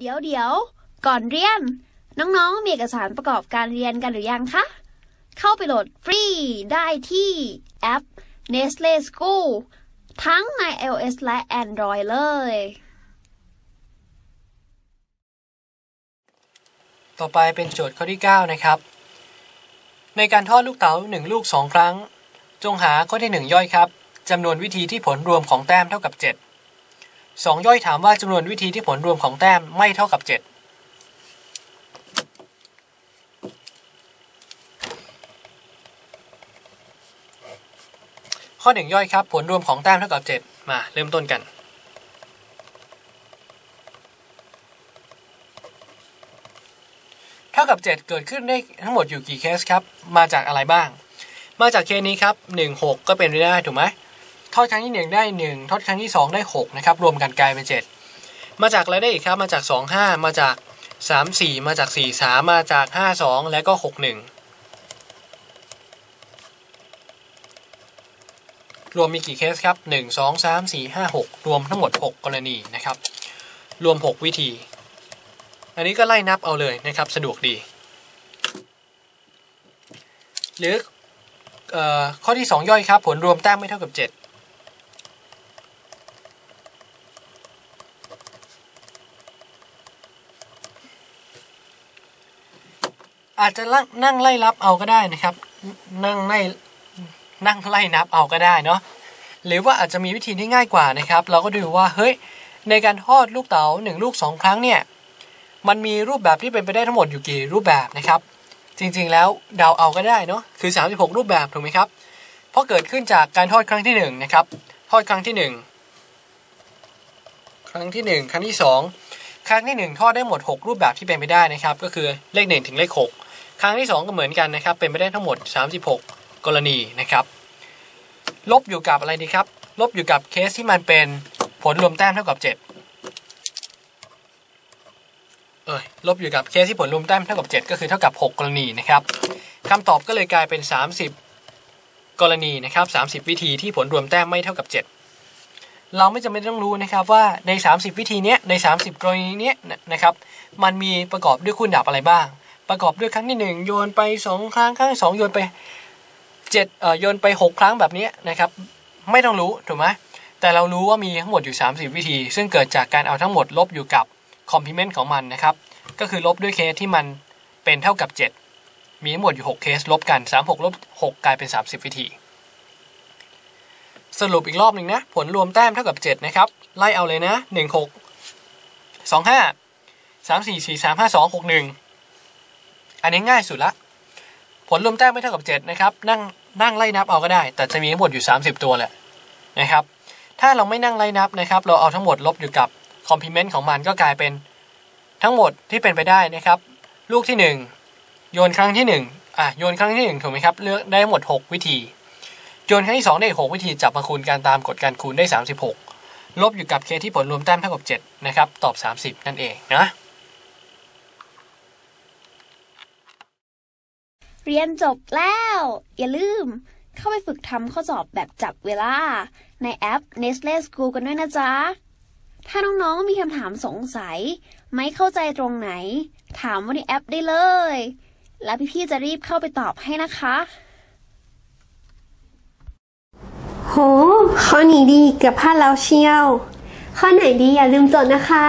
เดี๋ยวเดี๋ยวก่อนเรียน น้องๆ มีเอกสารประกอบการเรียนกันหรือยังคะ เข้าไปโหลดฟรีได้ที่แอป Nestle School ทั้งใน iOS และ Android เลย ต่อไปเป็นโจทย์ข้อที่ 9 นะครับ ในการทอดลูกเต๋า1 ลูก 2 ครั้ง จงหาข้อที่ 1 ย่อยครับจำนวนวิธีที่ผลรวมของแต้มเท่ากับ 7 2 ย่อยถามว่าจำนวนวิธีที่ผลรวมของแต้มไม่เท่ากับ 7ข้อ1ย่อยครับ ผลรวมของแต้มเท่ากับ 7 มาเริ่มต้นกัน เท่ากับ 7 เกิดขึ้นได้ทั้งหมดอยู่กี่เคสครับ มาจากอะไรบ้าง มาจากเคสนี้ครับ 1 6 ก็เป็นไปได้ถูกไหม ทอดครั้งที่ 1 ได้ 1 ทอดครั้งที่ 2 ได้6นะครับรวมกันกลายเป็น 7 มาจากอะไรได้อีกครับมาจาก 2 5 มาจาก 3 4 มาจาก 4 3 มาจาก 5 2 และก็ 6 1 รวมมีกี่เคสครับ 1 2 3 4 5 6 รวมทั้งหมด 6 กรณีนะครับ รวม 6 วิธี อันนี้ก็ไล่นับเอาเลยนะครับสะดวกดี หรือออข้อที่ 2 ย่อยครับ ผลรวมแต้มไม่เท่ากับ 7 อาจจะนั่งไล่รับเอาก็ได้นะครับ นั่งไล่นั่งไล่นับเอาก็ได้เนาะหรือว่าอาจจะมีวิธีที่ง่ายกว่านะครับ เราก็ดูว่าเฮ้ยในการทอดลูกเต๋า1ลูก 2 ครั้งเนี่ยมันมีรูปแบบที่เป็นไปได้ทั้งหมดอยู่กี่รูปแบบนะครับ จริงๆแล้วเดาเอาก็ได้เนาะคือ 36 รูปแบบถูกไหมครับเพราะเกิดขึ้นจากการทอดครั้งที่1นะครับทอดครั้งที่ 1 ครั้งที่ 1 ครั้งที่ 2 ครั้งที่ 1 ทอดได้หมด 6 รูปแบบที่เป็นไปได้นะครับ ก็คือเลข 1 ถึงเลข 6 ครั้งที่ 2 ก็เหมือนกันนะครับ เป็นไปได้ทั้งหมด 36 กรณีนะครับ ลบอยู่กับอะไรดีครับ ลบอยู่กับเคสที่มันเป็นผลรวมแต้มเท่ากับ 7 เอ้ยลบอยู่กับเคสที่ผลรวมแต้มเท่ากับ 7 ก็คือเท่ากับ 6 กรณีนะครับคำตอบก็เลยกลายเป็น 30 กรณีนะครับ 30 วิธีที่ผลรวมแต้มไม่เท่ากับ 7เราไม่จำเป็นต้องรู้นะครับว่าใน 30 วิธีนี้ใน 30 กรณีนี้นะครับ มันมีประกอบด้วยคูณดับอะไรบ้าง ประกอบด้วยครั้งที่ 1 โยนไป 2 ครั้งครั้งที่2โยนไป7เอ่อโยนไป 6 ครั้งแบบนี้นะครับ ไม่ต้องรู้ถูกไหมแต่เรารู้ว่ามีทั้งหมดอยู่ 30 วิธี ซึ่งเกิดจากการเอาทั้งหมดลบอยู่กับคอมพลีเมนต์ของมันนะครับ ก็คือลบด้วยเคสที่มันเป็นเท่ากับ 7 มีทั้งหมดอยู่ 6 เคสลบกัน 3 6ลบ6กลายเป็น 30 วิธี สรุปอีกรอบหนึ่งนะ ผลรวมแต้มเท่ากับ 7 นะครับ ไล่เอาเลยนะ 1 6 2 5 3 4 4 3 5 2 6 1 อันนี้ง่ายสุดละ ผลรวมแต้มไม่เท่ากับ 7 นะครับ นั่งนั่งไล่นับเอาก็ได้ แต่จะมีทั้งหมดอยู่ 30 ตัวแหละนะครับ ถ้าเราไม่นั่งไล่นับนะครับ เราเอาทั้งหมดลบอยู่กับคอมพลีเมนต์ของมันก็กลายเป็นทั้งหมดที่เป็นไปได้นะครับ ลูกที่ 1 โยนครั้งที่ 1อะโยนครั้งที่ 1 ถูกไหมครับ เลือกได้หมด 6 วิธี โยนครั้งที่ 2 ได้6วิธีจับมาคูณการตามกฎการคูณได้ 36 ลบอยู่กับเคที่ผลรวมแต้มเท่ากับ7นะครับตอบ 30 นั่นเองนะ เรียนจบแล้ว อย่าลืม เข้าไปฝึกทำข้อสอบแบบจับเวลา ในแอป Nestle School กันด้วยนะจ๊ะ ถ้าน้องๆมีคำถามสงสัย ไม่เข้าใจตรงไหน ถามว่าในแอปได้เลย แล้วพี่ๆจะรีบเข้าไปตอบให้นะคะ โห ข้อนี้ดีเกับพลาดแล้วเชียว ข้อไหนดีอย่าลืมจดนะคะ